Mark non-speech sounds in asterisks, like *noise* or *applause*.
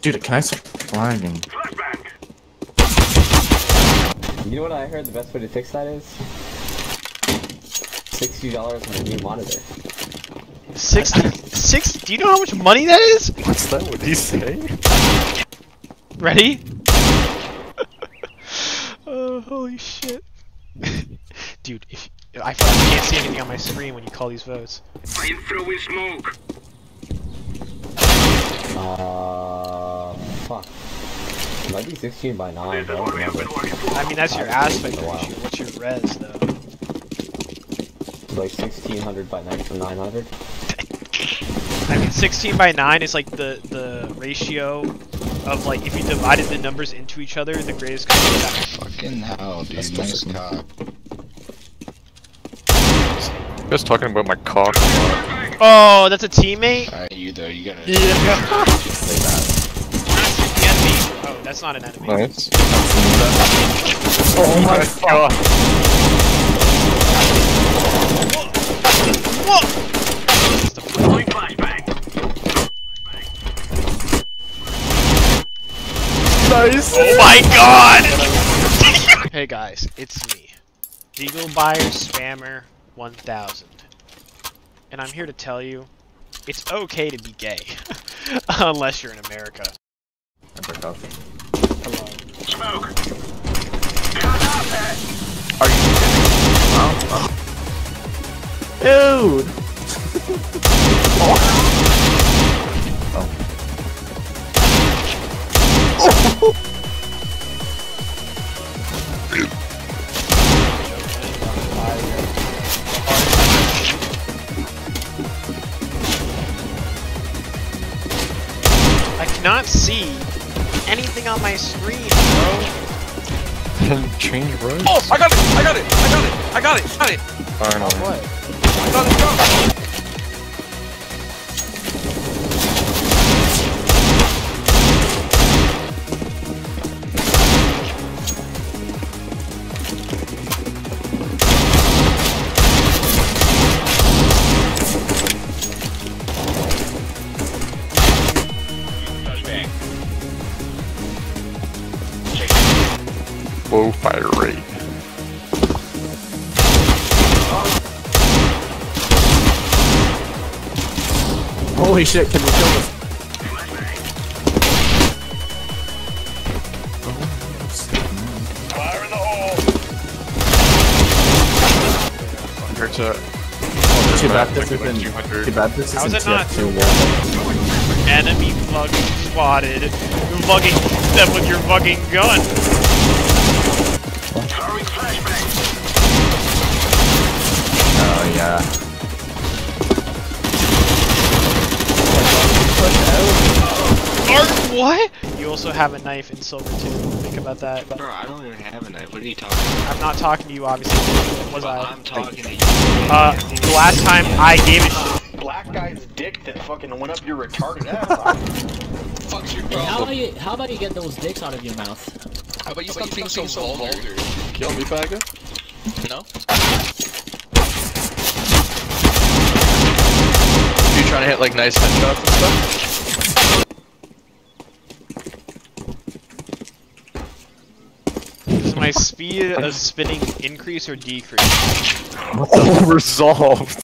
Dude, can I stop flagging? You know what I heard the best way to fix that is? Sixty dollars on a new monitor. 60, 60, do you know how much money that is? What's that? What did he say? Ready? *laughs* oh, holy shit. *laughs* Dude, if, I fucking can't see anything on my screen when you call these votes. I'm throwing smoke. Uh, fuck. It might be 16 by 9, This is bro. what we have been working for. I mean, that's your aspect been a while. ratio. What's your res, though? Like 1600 by 900. *laughs* I mean, 16 by 9 is like the, the ratio of, like, if you divided the numbers into each other, the greatest common factor. Fucking hell, dude. That's nice awesome. cock. You guys talking about my cock? Oh, that's a teammate? Alright, you though, you gotta. Yeah. *laughs* Oh, that's not an enemy. Nice. Oh my *laughs* oh god. Whoa! Throwing. Nice. Oh my god! *laughs* hey guys, it's me. Deagle Buyer Spammer 1000. And I'm here to tell you, it's okay to be gay. *laughs* Unless you're in America. Hello. Smoke. Are you kidding? Uh, Dude. oh. I cannot see anything on my screen, bro. *laughs* Change roads? Oh, I got it! I got it! I got it! I got it! I got it! Finally. What? I got it! Got Low fire rate. Holy shit, can we kill this? Fire in the hole. Compared to Too bad this like isn't. Too bad this isn't it not? TF2 war. Enemy fucking spotted. Fucking them with your fucking gun. Throwing flashbang. Oh yeah. Or what? You also have a knife in silver too. Think about that. Bro, I don't even have a knife. What are you talking about? I'm not talking to you, obviously. Was Bro, I? I'm talking to you. Uh, the last time I gave a shit. Black guy's dick that fucking went up your retarded ass. *laughs* Fuck's your Hey, how about you? How about you get those dicks out of your mouth? How about you stop being so vulgar? Kill me, faggot. No? You trying to hit like nice headshots and stuff? Does my speed of spinning increase or decrease? *laughs* Resolved.